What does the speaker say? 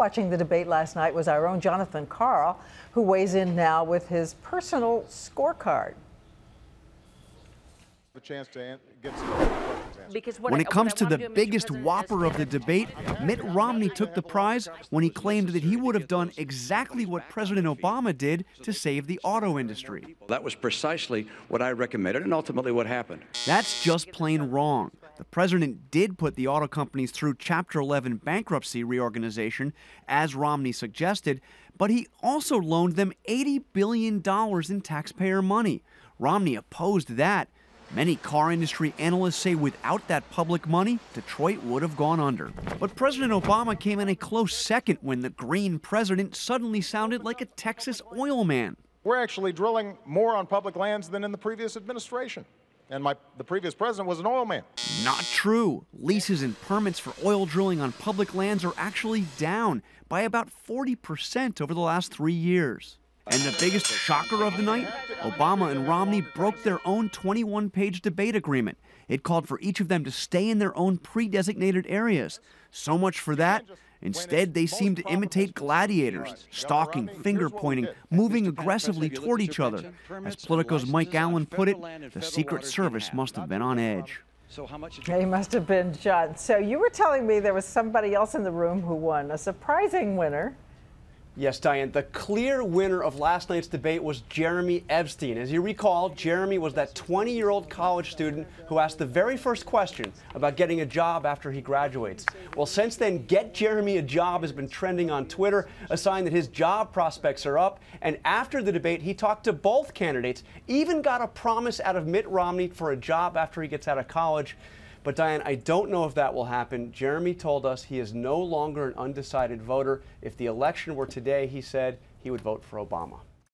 Watching the debate last night was our own Jonathan Karl, who weighs in now with his personal scorecard. The chance to get some questions answered. When it comes to the do, biggest whopper of the debate, Mitt Romney took the prize when he claimed that he would have done exactly what President Obama did to save the auto industry. That was precisely what I recommended and ultimately what happened. That's just plain wrong. The president did put the auto companies through Chapter 11 bankruptcy reorganization, as Romney suggested, but he also loaned them $80 billion in taxpayer money. Romney opposed that. Many car industry analysts say without that public money, Detroit would have gone under. But President Obama came in a close second when the Green president suddenly sounded like a Texas oil man. We're actually drilling more on public lands than in the previous administration. And my, the previous president was an oil man. Not true. Leases and permits for oil drilling on public lands are actually down by about 40% over the last three years. And the biggest shocker of the night Obama and Romney broke their own 21 page debate agreement. It called for each of them to stay in their own pre designated areas. So much for that. Instead, they seem to imitate gladiators, stalking, finger pointing, moving aggressively toward each other. As Politico's Mike Allen put it, the Secret Service must have been on edge. So how much? They must have been Jon. So you were telling me there was somebody else in the room who won, a surprising winner. Yes, Diane. The clear winner of last night's debate was Jeremy Epstein. As you recall, Jeremy was that 20 year old college student who asked the very first question about getting a job after he graduates. Well, since then, Get Jeremy a Job has been trending on Twitter, a sign that his job prospects are up. And after the debate, he talked to both candidates, even got a promise out of Mitt Romney for a job after he gets out of college. But Diane, I don't know if that will happen. Jeremy told us he is no longer an undecided voter. If the election were today, he said he would vote for Obama.